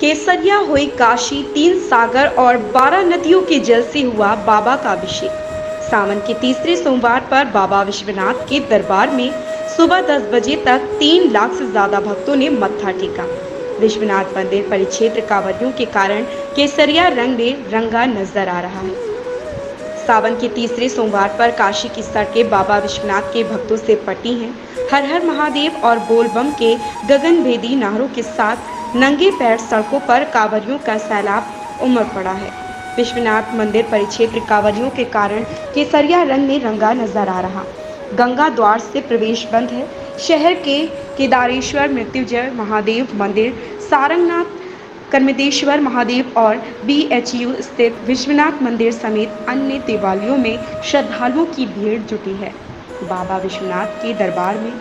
केसरिया हुई काशी, तीन सागर और बारह नदियों के जल से हुआ बाबा का अभिषेक। सावन के तीसरे सोमवार पर बाबा विश्वनाथ के दरबार में सुबह 10 बजे तक तीन लाख से ज़्यादा भक्तों ने मत्था टेका। विश्वनाथ मंदिर परिक्षेत्र कांवरियों के कारण केसरिया रंग में रंगा नज़र आ रहा है। सावन के तीसरे सोमवार पर काशी की सड़कें बाबा विश्वनाथ के भक्तों से पटी हैं। हर हर महादेव और बोलबम के गगनभेदी नारों के साथ नंगे पैर सड़कों पर कांवरियों का सैलाब उमड़ पड़ा है। विश्वनाथ मंदिर परिक्षेत्र कांवरियों के कारण केसरिया रंग में रंगा नज़र आ रहा। गंगा द्वार से प्रवेश बंद है। शहर के केदारेश्वर, मृत्युजय महादेव मंदिर, सारंगनाथ, कर्मदेश्वर महादेव और बीएचयू स्थित विश्वनाथ मंदिर समेत अन्य देवालयों में श्रद्धालुओं की भीड़ जुटी है। बाबा विश्वनाथ के दरबार में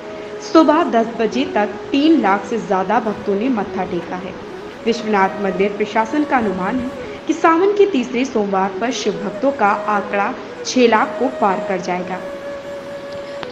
सुबह 10 बजे तक तीन लाख से ज़्यादा भक्तों ने मत्था टेका है। विश्वनाथ मंदिर प्रशासन का अनुमान है कि सावन के तीसरे सोमवार पर शिव भक्तों का आंकड़ा छह लाख को पार कर जाएगा।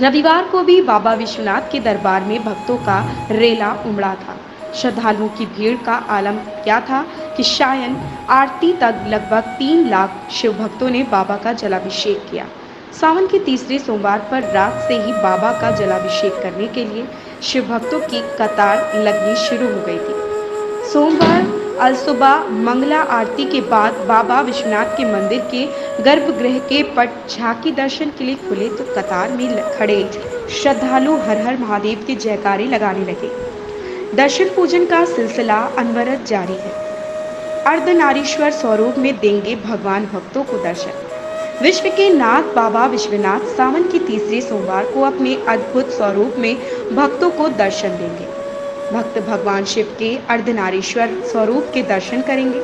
रविवार को भी बाबा विश्वनाथ के दरबार में भक्तों का रेला उमड़ा था। श्रद्धालुओं की भीड़ का आलम क्या था कि शायन आरती तक लगभग तीन लाख शिव भक्तों ने बाबा का जलाभिषेक किया। सावन के तीसरे सोमवार पर रात से ही बाबा का जलाभिषेक करने के लिए शिव भक्तों की कतार लगनी शुरू हो गई थी। सोमवार अलसुबह मंगला आरती के बाद बाबा विश्वनाथ के मंदिर के गर्भगृह के पट झांकी दर्शन के लिए खुले तो कतार में खड़े श्रद्धालु हर हर महादेव के जयकारे लगाने लगे। दर्शन पूजन का सिलसिला अनवरत जारी है। अर्धनारीश्वर स्वरूप में देंगे भगवान भक्तों को दर्शन। विश्व के नाथ बाबा विश्वनाथ सावन की तीसरे सोमवार को अपने अद्भुत स्वरूप में भक्तों को दर्शन देंगे। भक्त भगवान शिव के अर्धनारीश्वर स्वरूप के दर्शन करेंगे।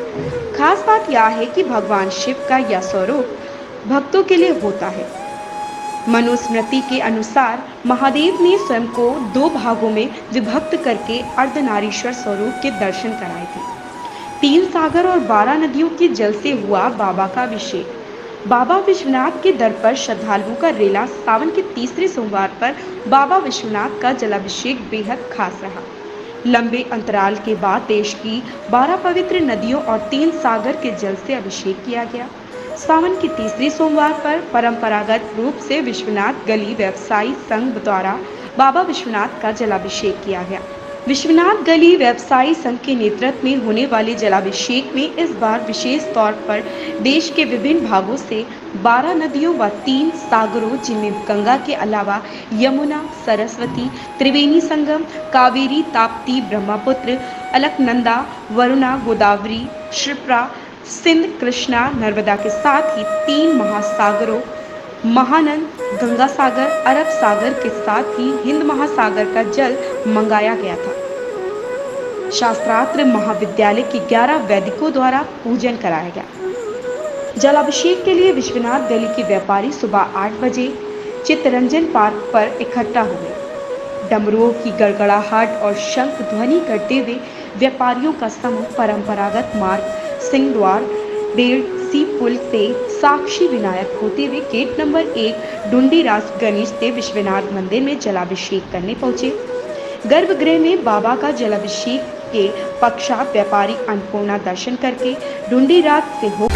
खास बात यह है कि भगवान शिव का यह स्वरूप भक्तों के लिए होता है। मनुस्मृति के अनुसार महादेव ने स्वयं को दो भागों में विभक्त करके अर्धनारीश्वर स्वरूप के दर्शन कराए थे। तीन सागर और बारह नदियों के जल से हुआ बाबा का अभिषेक। बाबा विश्वनाथ के दर पर श्रद्धालुओं का रेला सावन के तीसरे सोमवार पर बाबा विश्वनाथ का जलाभिषेक बेहद खास रहा। लंबे अंतराल के बाद देश की बारह पवित्र नदियों और तीन सागर के जल से अभिषेक किया गया। सावन के तीसरे सोमवार पर परंपरागत रूप से विश्वनाथ गली व्यवसायी संघ द्वारा बाबा विश्वनाथ का जलाभिषेक किया गया। विश्वनाथ गली व्यवसायी संघ के नेतृत्व में होने वाले जलाभिषेक में इस बार विशेष तौर पर देश के विभिन्न भागों से 12 नदियों व तीन सागरों, जिनमें गंगा के अलावा यमुना, सरस्वती, त्रिवेणी संगम, कावेरी, ताप्ती, ब्रह्मपुत्र, अलकनंदा, वरुणा, गोदावरी शिप्रा सिंध, कृष्णा, नर्मदा के साथ ही तीन महासागरों महानंद गंगा सागर अरब सागर के साथ ही हिंद महासागर का जल मंगाया गया था। शास्त्रार्थ महाविद्यालय के 11 वैदिकों द्वारा पूजन कराया गया। जलाभिषेक के लिए विश्वनाथ गली के व्यापारी सुबह आठ बजे चित्तरंजन पार्क पर इकट्ठा हुए। डमरुओं की गड़गड़ाहट और शंख ध्वनि करते हुए व्यापारियों का समूह परंपरागत मार्ग, सिंह द्वार डेढ़ सी पुल से साक्षी विनायक होते हुए गेट नंबर एक डुंडी राज गणेश देव विश्वनाथ मंदिर में जलाभिषेक करने पहुँचे। गर्भगृह में बाबा का जलाभिषेक के पक्षा व्यापारी अन्नपूर्णा दर्शन करके डुंडी रात से हो